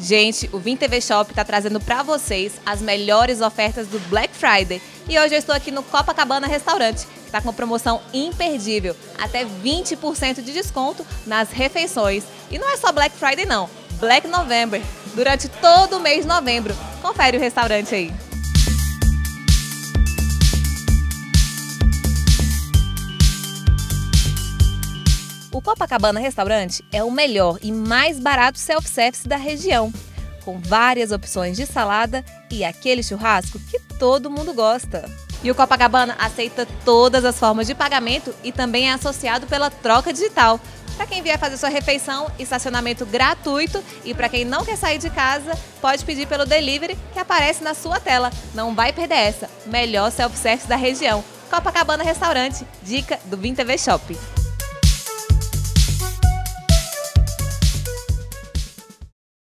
Gente, o Vim TV Shop está trazendo para vocês as melhores ofertas do Black Friday. E hoje eu estou aqui no Copacabana Restaurante, que está com promoção imperdível, até 20% de desconto nas refeições. E não é só Black Friday não, Black November, durante todo o mês de novembro. Confere o restaurante aí. O Copacabana Restaurante é o melhor e mais barato self-service da região, com várias opções de salada e aquele churrasco que todo mundo gosta. E o Copacabana aceita todas as formas de pagamento e também é associado pela troca digital. Para quem vier fazer sua refeição, estacionamento gratuito e para quem não quer sair de casa, pode pedir pelo delivery que aparece na sua tela. Não vai perder essa. Melhor self-service da região. Copacabana Restaurante. Dica do Vim TV Shopping.